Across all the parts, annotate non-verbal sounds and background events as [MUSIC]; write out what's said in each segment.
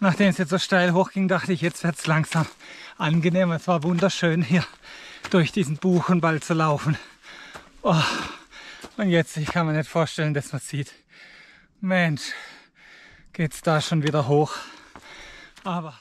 Nachdem es jetzt so steil hochging, dachte ich, jetzt wird es langsam angenehm. Es war wunderschön hier durch diesen Buchenwald zu laufen. Oh. Und jetzt, ich kann mir nicht vorstellen, dass man sieht. Mensch, geht's da schon wieder hoch. Aber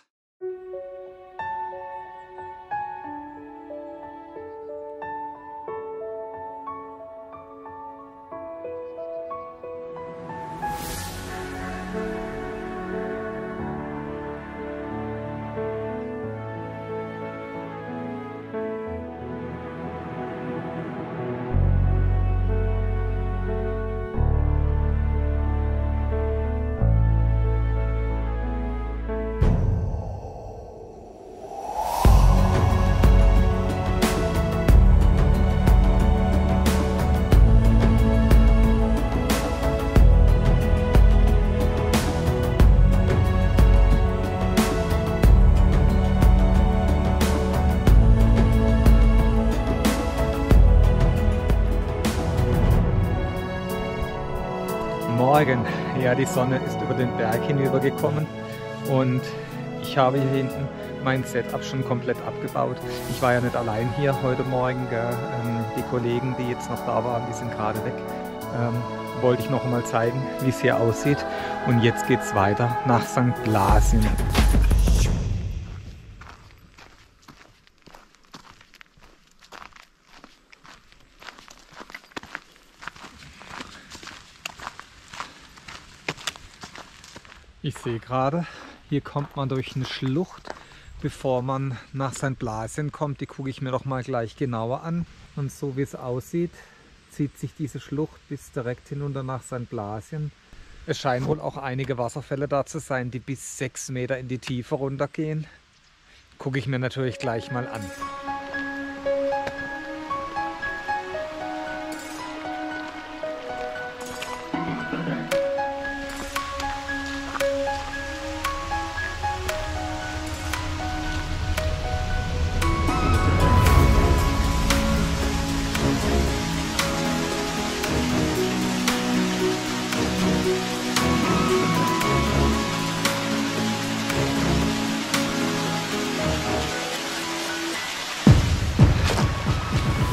Morgen. Ja, die Sonne ist über den Berg hinübergekommen und ich habe hier hinten mein Setup schon komplett abgebaut. Ich war ja nicht allein hier heute Morgen. Ähm, die Kollegen, die jetzt noch da waren, die sind gerade weg. Ähm, wollte ich noch einmal zeigen, wie es hier aussieht. Und jetzt geht es weiter nach St. Blasien. Ich sehe gerade, hier kommt man durch eine Schlucht, bevor man nach St. Blasien kommt. Die gucke ich mir doch mal gleich genauer an. Und so wie es aussieht, zieht sich diese Schlucht bis direkt hinunter nach St. Blasien. Es scheinen wohl auch einige Wasserfälle da zu sein, die bis sechs Meter in die Tiefe runtergehen. Gucke ich mir natürlich gleich mal an.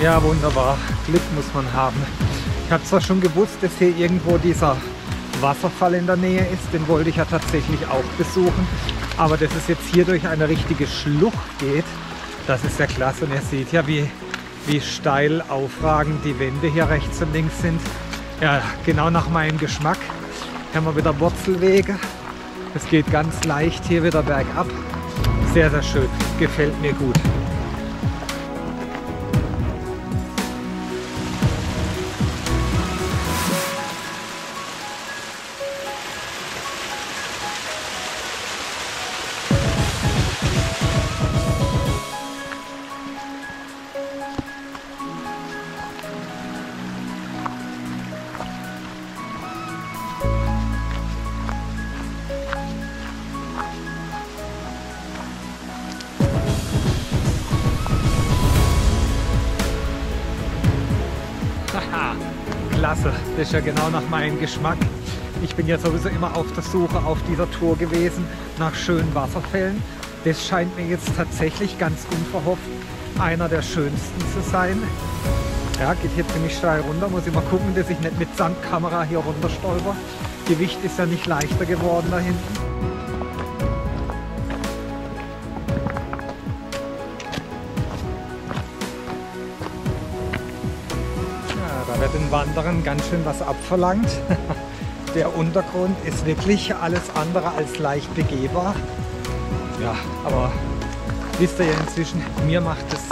Ja, wunderbar. Glück muss man haben. Ich habe zwar schon gewusst, dass hier irgendwo dieser Wasserfall in der Nähe ist. Den wollte ich ja tatsächlich auch besuchen. Aber dass es jetzt hier durch eine richtige Schlucht geht, das ist ja klasse. Und ihr seht ja, wie, wie steil aufragend die Wände hier rechts und links sind. Ja, genau nach meinem Geschmack. Hier haben wir wieder Wurzelwege. Es geht ganz leicht hier wieder bergab. Sehr, sehr schön. Gefällt mir gut. Ja genau nach meinem Geschmack. Ich bin ja sowieso immer auf der Suche auf dieser Tour gewesen nach schönen Wasserfällen. Das scheint mir jetzt tatsächlich ganz unverhofft einer der schönsten zu sein. Ja, geht hier ziemlich steil runter. Muss ich mal gucken, dass ich nicht mit Sandkamera hier runter stolper. Gewicht ist ja nicht leichter geworden da hinten. Wanderern ganz schön was abverlangt. [LAUGHS] Der Untergrund ist wirklich alles andere als leicht begehbar. Ja, aber wisst ihr ja inzwischen, mir macht es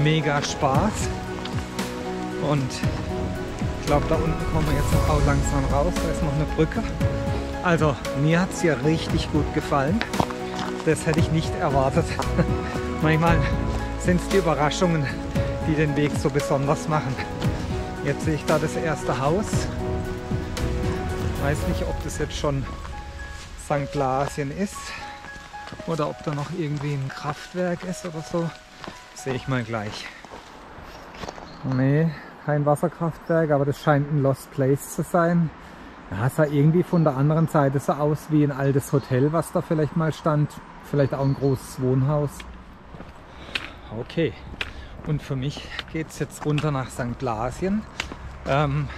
mega Spaß. Und ich glaube, da unten kommen wir jetzt auch langsam raus. Da ist noch eine Brücke. Also, mir hat es hier richtig gut gefallen. Das hätte ich nicht erwartet. [LAUGHS] Manchmal sind es die Überraschungen, die den Weg so besonders machen. Jetzt sehe ich da das erste Haus. Weiß nicht, ob das jetzt schon St. Blasien ist oder ob da noch irgendwie ein Kraftwerk ist oder so. sehe ich mal gleich. Nee, kein Wasserkraftwerk, aber das scheint ein Lost Place zu sein. Ja, sah irgendwie von der anderen Seite so aus wie ein altes Hotel, was da vielleicht mal stand. Vielleicht auch ein großes Wohnhaus. Okay, und für mich geht es jetzt runter nach St. Blasien. Ähm,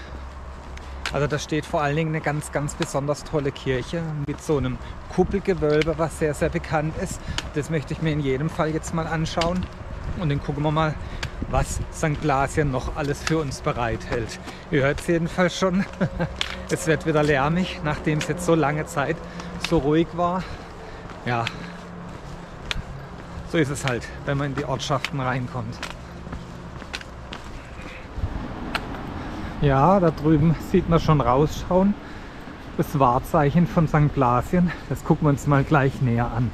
also da steht vor allen Dingen eine ganz, ganz besonders tolle Kirche mit so einem Kuppelgewölbe, was sehr, sehr bekannt ist. Das möchte ich mir in jedem Fall jetzt mal anschauen. Und dann gucken wir mal, was St. Blasien noch alles für uns bereithält. Ihr hört es jedenfalls schon. [LAUGHS] es wird wieder lärmig, nachdem es jetzt so lange Zeit so ruhig war. Ja, so ist es halt, wenn man in die Ortschaften reinkommt. Ja, da drüben sieht man schon rausschauen. Das Wahrzeichen von St. Blasien. Das gucken wir uns mal gleich näher an.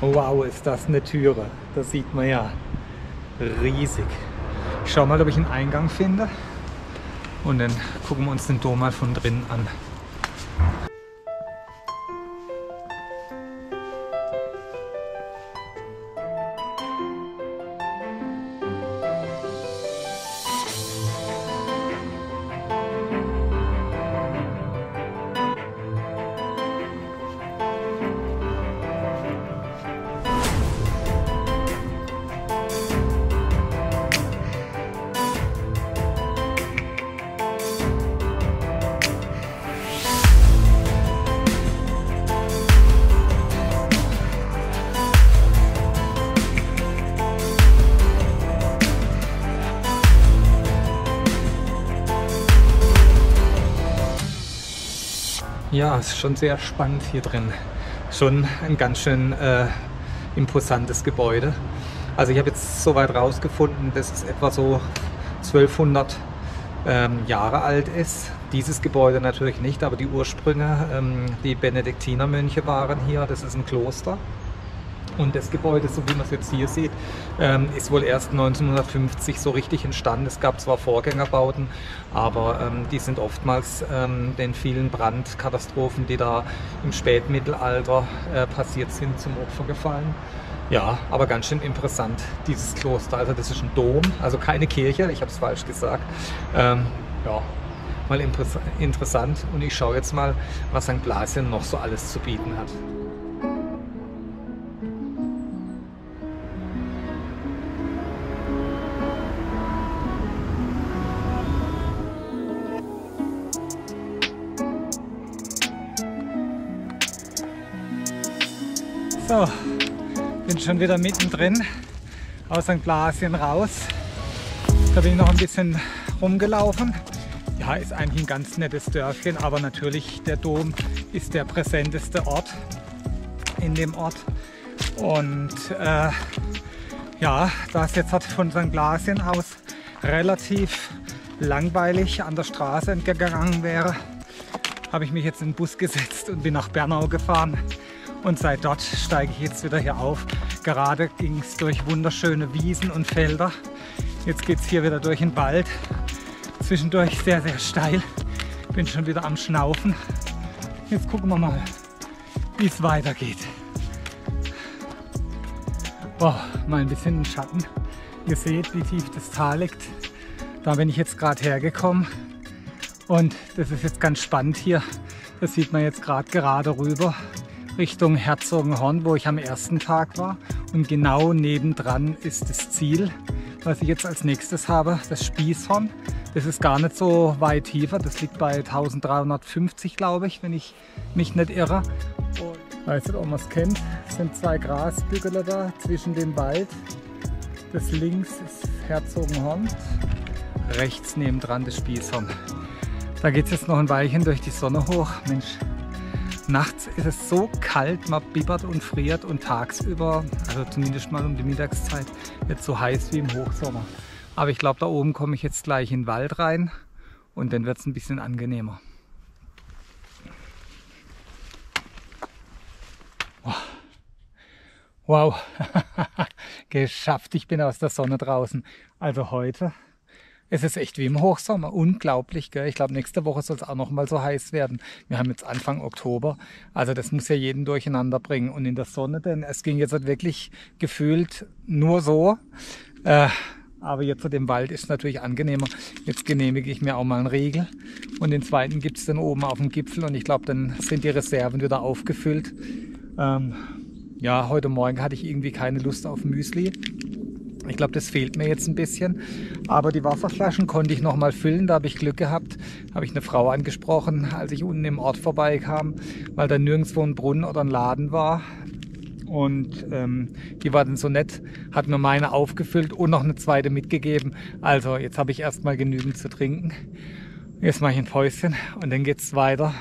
Wow, ist das eine Türe. Das sieht man ja riesig. Ich schau mal, ob ich einen Eingang finde. Und dann gucken wir uns den Dom mal von drinnen an. Ja, es ist schon sehr spannend hier drin. Schon ein ganz schön äh, imposantes Gebäude. Also ich habe jetzt soweit rausgefunden, dass es etwa so 1200 ähm, Jahre alt ist. Dieses Gebäude natürlich nicht, aber die Ursprünge, ähm, die Benediktinermönche waren hier. Das ist ein Kloster. Und das Gebäude, so wie man es jetzt hier sieht, ähm, ist wohl erst 1950 so richtig entstanden. Es gab zwar Vorgängerbauten, aber ähm, die sind oftmals ähm, den vielen Brandkatastrophen, die da im Spätmittelalter äh, passiert sind, zum Opfer gefallen. Ja, aber ganz schön interessant, dieses Kloster. Also das ist ein Dom, also keine Kirche, ich habe es falsch gesagt. Ähm, ja, mal interessant und ich schaue jetzt mal, was St. Blasien noch so alles zu bieten hat. So, bin schon wieder mittendrin aus St. Blasien raus. Da bin ich noch ein bisschen rumgelaufen. Ja, ist eigentlich ein ganz nettes Dörfchen, aber natürlich der Dom ist der präsenteste Ort in dem Ort. Und äh, ja, da es jetzt von St. Blasien aus relativ langweilig an der Straße entgegangen wäre, habe ich mich jetzt in den Bus gesetzt und bin nach Bernau gefahren und seit dort steige ich jetzt wieder hier auf. Gerade ging es durch wunderschöne Wiesen und Felder. Jetzt geht es hier wieder durch den Wald. Zwischendurch sehr, sehr steil. Bin schon wieder am Schnaufen. Jetzt gucken wir mal, wie es weitergeht. Boah, mal ein bisschen im Schatten. Ihr seht, wie tief das Tal liegt. Da bin ich jetzt gerade hergekommen. Und das ist jetzt ganz spannend hier. Das sieht man jetzt gerade gerade rüber. Richtung Herzogenhorn, wo ich am ersten Tag war. Und genau nebendran ist das Ziel, was ich jetzt als nächstes habe, das Spießhorn. Das ist gar nicht so weit tiefer, das liegt bei 1350, glaube ich, wenn ich mich nicht irre. Weiß nicht, ob man es kennt, es sind zwei Grasbügel da zwischen dem Wald. Das links ist Herzogenhorn, rechts nebendran das Spießhorn. Da geht es jetzt noch ein Weilchen durch die Sonne hoch. Mensch, Nachts ist es so kalt, man bibbert und friert und tagsüber, also zumindest mal um die Mittagszeit, wird so heiß wie im Hochsommer. Aber ich glaube, da oben komme ich jetzt gleich in den Wald rein und dann wird es ein bisschen angenehmer. Wow, [LAUGHS] [LAUGHS] geschafft, ich bin aus der Sonne draußen. Also heute es ist echt wie im Hochsommer. Unglaublich, gell? Ich glaube, nächste Woche soll es auch noch mal so heiß werden. Wir haben jetzt Anfang Oktober. Also das muss ja jeden durcheinander bringen. Und in der Sonne, denn es ging jetzt halt wirklich gefühlt nur so. Äh, aber jetzt zu dem Wald ist natürlich angenehmer. Jetzt genehmige ich mir auch mal einen Riegel. Und den zweiten gibt es dann oben auf dem Gipfel. Und ich glaube, dann sind die Reserven wieder aufgefüllt. Ähm, ja, heute Morgen hatte ich irgendwie keine Lust auf Müsli. Ich glaube, das fehlt mir jetzt ein bisschen. Aber die Wasserflaschen konnte ich noch mal füllen. Da habe ich Glück gehabt. Habe ich eine Frau angesprochen, als ich unten im Ort vorbeikam, weil da nirgendwo ein Brunnen oder ein Laden war. Und ähm, die war dann so nett, hat mir meine aufgefüllt und noch eine zweite mitgegeben. Also jetzt habe ich erstmal genügend zu trinken. Jetzt mache ich ein Päuschen und dann geht es weiter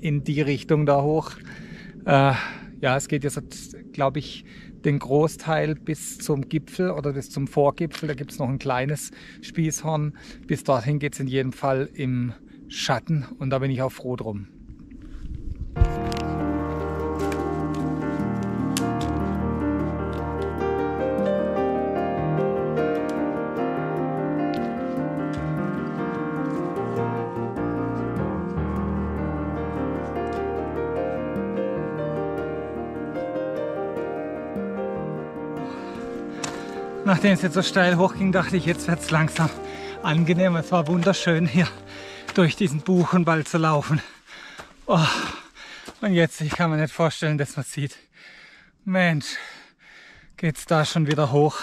in die Richtung da hoch. Äh, ja, es geht jetzt, glaube ich, den Großteil bis zum Gipfel oder bis zum Vorgipfel. Da gibt es noch ein kleines Spießhorn. Bis dorthin geht es in jedem Fall im Schatten und da bin ich auch froh drum. Nachdem es jetzt so steil hochging, dachte ich, jetzt wird es langsam angenehm. Es war wunderschön hier durch diesen Buchenwald zu laufen. Oh. Und jetzt, ich kann mir nicht vorstellen, dass man sieht. Mensch, geht es da schon wieder hoch.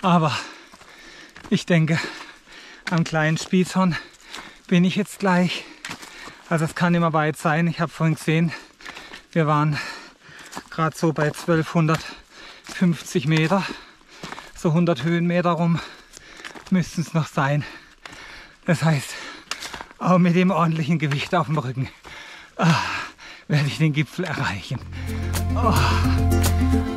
Aber ich denke, am kleinen Spießhorn bin ich jetzt gleich. Also es kann immer weit sein. Ich habe vorhin gesehen, wir waren gerade so bei 1250 Meter so 100 Höhenmeter rum müssten es noch sein. Das heißt, auch mit dem ordentlichen Gewicht auf dem Rücken ah, werde ich den Gipfel erreichen. Oh.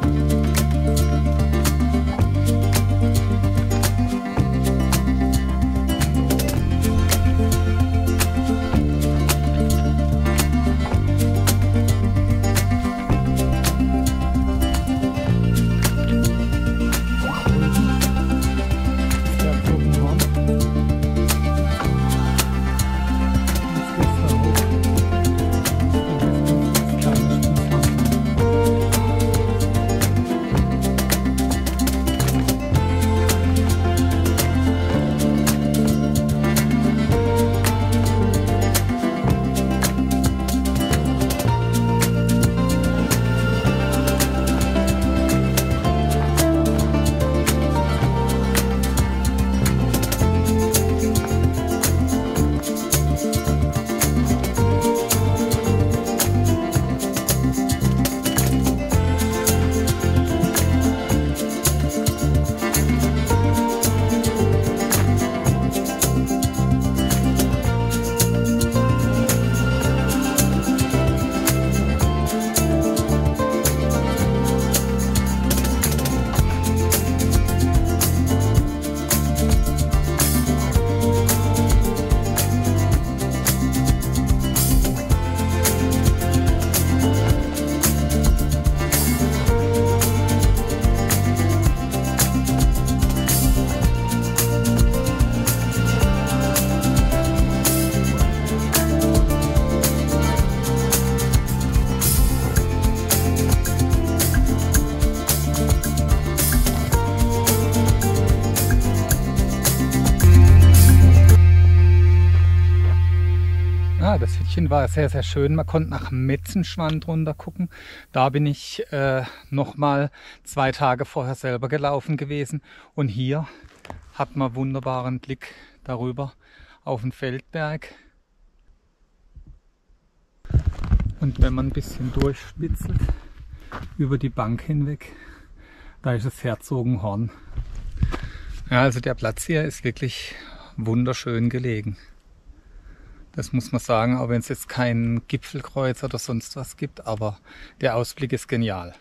München war sehr, sehr schön. Man konnte nach Metzenschwand runter gucken. Da bin ich äh, noch mal zwei Tage vorher selber gelaufen gewesen. Und hier hat man wunderbaren Blick darüber auf den Feldberg. Und wenn man ein bisschen durchspitzelt über die Bank hinweg, da ist das Herzogenhorn. Ja, also der Platz hier ist wirklich wunderschön gelegen. Das muss man sagen, auch wenn es jetzt kein Gipfelkreuz oder sonst was gibt, aber der Ausblick ist genial.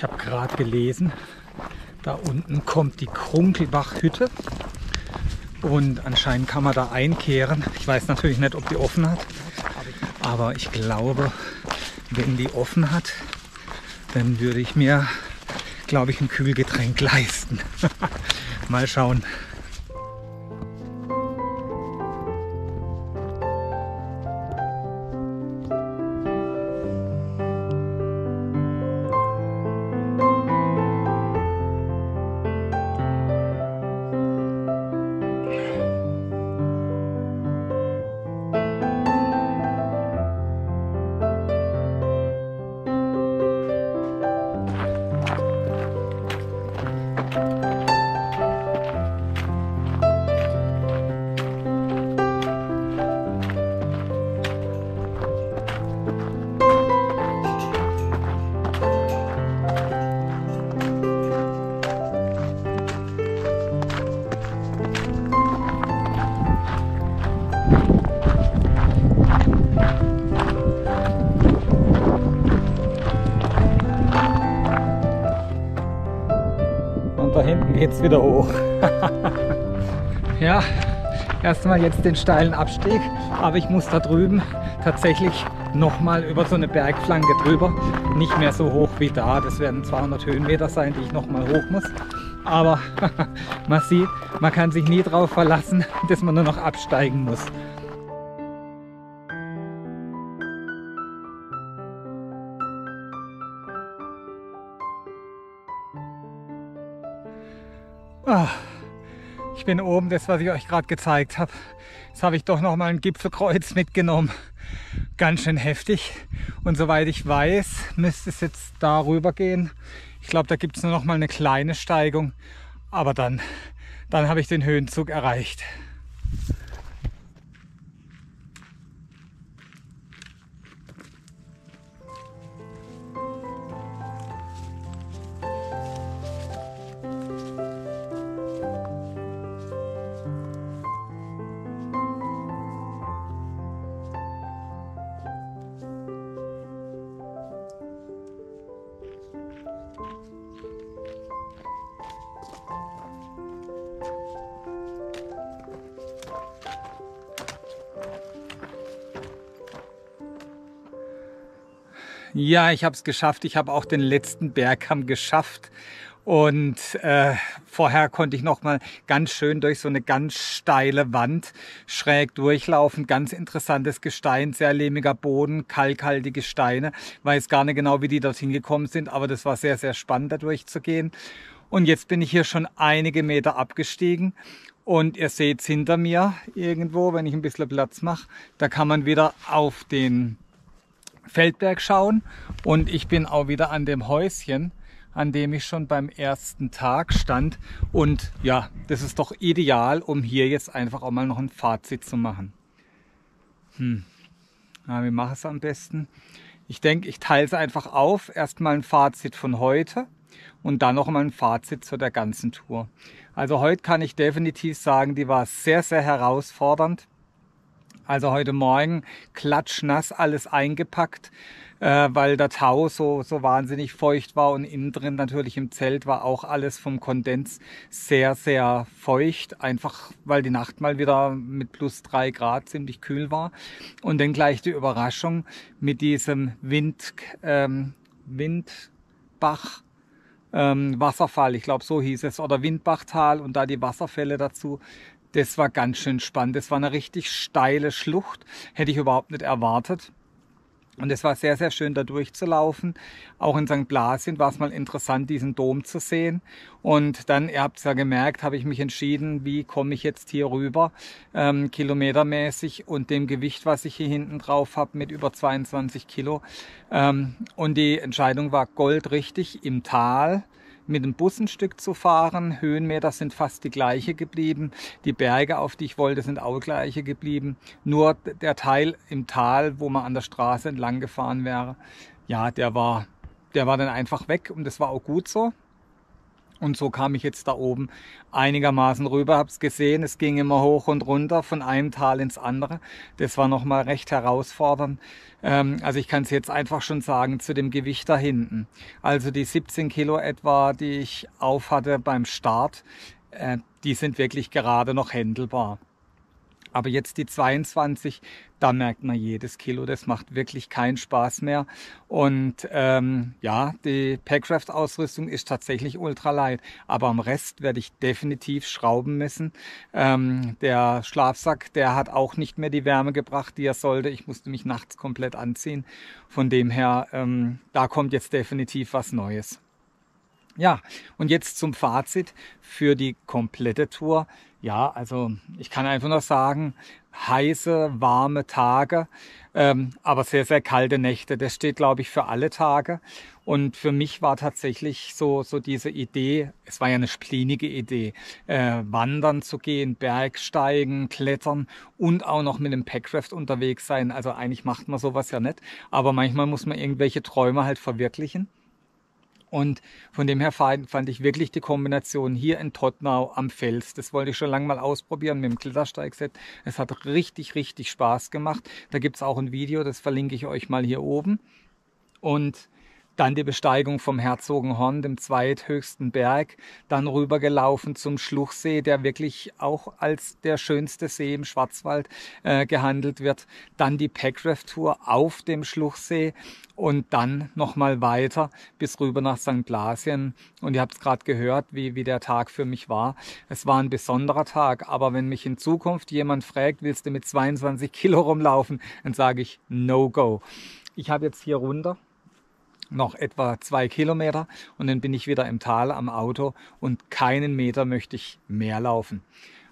Ich habe gerade gelesen, da unten kommt die Krunkelbachhütte und anscheinend kann man da einkehren. Ich weiß natürlich nicht, ob die offen hat, aber ich glaube, wenn die offen hat, dann würde ich mir, glaube ich, ein Kühlgetränk [LAUGHS] leisten. Mal schauen. Wieder hoch. [LAUGHS] ja, erstmal jetzt den steilen Abstieg, aber ich muss da drüben tatsächlich nochmal über so eine Bergflanke drüber. Nicht mehr so hoch wie da, das werden 200 Höhenmeter sein, die ich nochmal hoch muss. Aber [LAUGHS] man sieht, man kann sich nie darauf verlassen, [LAUGHS] dass man nur noch absteigen muss. Ah, ich bin oben, das was ich euch gerade gezeigt habe. Jetzt habe ich doch noch mal ein Gipfelkreuz mitgenommen. Ganz schön heftig. Und soweit ich weiß, müsste es jetzt darüber gehen. Ich glaube, da gibt es nur noch mal eine kleine Steigung. Aber dann, dann habe ich den Höhenzug erreicht. Ja, ich habe es geschafft. Ich habe auch den letzten Bergkamm geschafft. Und äh, vorher konnte ich noch mal ganz schön durch so eine ganz steile Wand schräg durchlaufen. Ganz interessantes Gestein, sehr lehmiger Boden, kalkhaltige Steine. Weiß gar nicht genau, wie die dorthin gekommen sind, aber das war sehr, sehr spannend, da durchzugehen. Und jetzt bin ich hier schon einige Meter abgestiegen und ihr seht hinter mir irgendwo, wenn ich ein bisschen Platz mache, da kann man wieder auf den Feldberg schauen und ich bin auch wieder an dem Häuschen, an dem ich schon beim ersten Tag stand. Und ja, das ist doch ideal, um hier jetzt einfach auch mal noch ein Fazit zu machen. Hm. Ja, wie mache ich es am besten? Ich denke, ich teile es einfach auf. Erstmal ein Fazit von heute und dann noch mal ein Fazit zu der ganzen Tour. Also heute kann ich definitiv sagen, die war sehr, sehr herausfordernd. Also heute Morgen klatschnass alles eingepackt, äh, weil der Tau so, so wahnsinnig feucht war und innen drin natürlich im Zelt war auch alles vom Kondens sehr, sehr feucht. Einfach weil die Nacht mal wieder mit plus drei Grad ziemlich kühl war. Und dann gleich die Überraschung mit diesem Wind, ähm, Windbach. Ähm, Wasserfall, ich glaube so hieß es, oder Windbachtal und da die Wasserfälle dazu. Das war ganz schön spannend. Das war eine richtig steile Schlucht. Hätte ich überhaupt nicht erwartet. Und es war sehr, sehr schön, da durchzulaufen. Auch in St. Blasien war es mal interessant, diesen Dom zu sehen. Und dann, ihr habt es ja gemerkt, habe ich mich entschieden, wie komme ich jetzt hier rüber, ähm, kilometermäßig und dem Gewicht, was ich hier hinten drauf habe, mit über 22 Kilo. Ähm, und die Entscheidung war goldrichtig im Tal mit dem Bus ein Stück zu fahren. Höhenmeter sind fast die gleiche geblieben. Die Berge, auf die ich wollte, sind auch gleiche geblieben. Nur der Teil im Tal, wo man an der Straße entlang gefahren wäre, ja, der war, der war dann einfach weg und das war auch gut so. Und so kam ich jetzt da oben einigermaßen rüber, hab's gesehen, es ging immer hoch und runter von einem Tal ins andere. Das war nochmal recht herausfordernd. Ähm, also ich kann es jetzt einfach schon sagen zu dem Gewicht da hinten. Also die 17 Kilo etwa, die ich auf hatte beim Start, äh, die sind wirklich gerade noch händelbar. Aber jetzt die 22, da merkt man jedes Kilo, das macht wirklich keinen Spaß mehr. Und ähm, ja, die Packraft-Ausrüstung ist tatsächlich ultralight, aber am Rest werde ich definitiv schrauben müssen. Ähm, der Schlafsack, der hat auch nicht mehr die Wärme gebracht, die er sollte. Ich musste mich nachts komplett anziehen. Von dem her, ähm, da kommt jetzt definitiv was Neues. Ja, und jetzt zum Fazit für die komplette Tour. Ja, also ich kann einfach nur sagen, heiße, warme Tage, ähm, aber sehr, sehr kalte Nächte. Das steht, glaube ich, für alle Tage. Und für mich war tatsächlich so, so diese Idee, es war ja eine splinige Idee, äh, wandern zu gehen, Bergsteigen, klettern und auch noch mit einem Packraft unterwegs sein. Also eigentlich macht man sowas ja nicht, aber manchmal muss man irgendwelche Träume halt verwirklichen. Und von dem her fand ich wirklich die Kombination hier in Tottenau am Fels. Das wollte ich schon lange mal ausprobieren mit dem Klettersteigset. Es hat richtig, richtig Spaß gemacht. Da gibt's auch ein Video, das verlinke ich euch mal hier oben. Und dann die Besteigung vom Herzogenhorn, dem zweithöchsten Berg, dann rübergelaufen zum Schluchsee, der wirklich auch als der schönste See im Schwarzwald äh, gehandelt wird. Dann die Packraft-Tour auf dem Schluchsee und dann nochmal weiter bis rüber nach St. Blasien. Und ihr habt es gerade gehört, wie, wie der Tag für mich war. Es war ein besonderer Tag, aber wenn mich in Zukunft jemand fragt, willst du mit 22 Kilo rumlaufen, dann sage ich No Go. Ich habe jetzt hier runter noch etwa zwei Kilometer und dann bin ich wieder im Tal am Auto und keinen Meter möchte ich mehr laufen.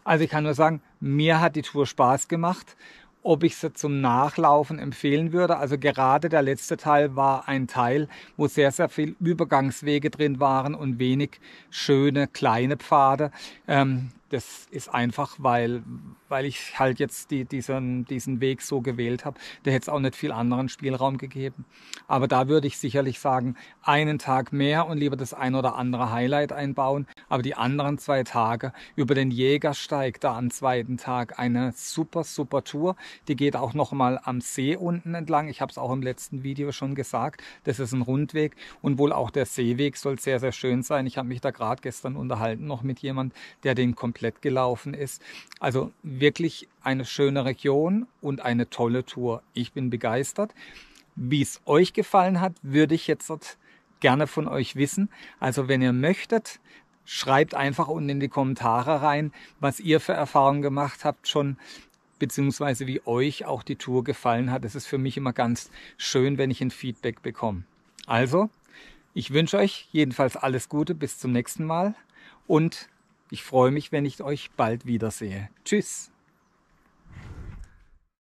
Also ich kann nur sagen, mir hat die Tour Spaß gemacht. Ob ich sie zum Nachlaufen empfehlen würde, also gerade der letzte Teil war ein Teil, wo sehr, sehr viel Übergangswege drin waren und wenig schöne kleine Pfade. Ähm, das ist einfach, weil, weil ich halt jetzt die, diesen, diesen Weg so gewählt habe. Der hätte es auch nicht viel anderen Spielraum gegeben. Aber da würde ich sicherlich sagen, einen Tag mehr und lieber das ein oder andere Highlight einbauen. Aber die anderen zwei Tage über den Jägersteig da am zweiten Tag eine super, super Tour. Die geht auch nochmal am See unten entlang. Ich habe es auch im letzten Video schon gesagt. Das ist ein Rundweg und wohl auch der Seeweg soll sehr, sehr schön sein. Ich habe mich da gerade gestern unterhalten noch mit jemand, der den komplett komplett gelaufen ist. Also wirklich eine schöne Region und eine tolle Tour. Ich bin begeistert. Wie es euch gefallen hat, würde ich jetzt gerne von euch wissen. Also wenn ihr möchtet, schreibt einfach unten in die Kommentare rein, was ihr für Erfahrungen gemacht habt schon beziehungsweise wie euch auch die Tour gefallen hat. Es ist für mich immer ganz schön, wenn ich ein Feedback bekomme. Also, ich wünsche euch jedenfalls alles Gute, bis zum nächsten Mal und ich freue mich, wenn ich euch bald wiedersehe. Tschüss.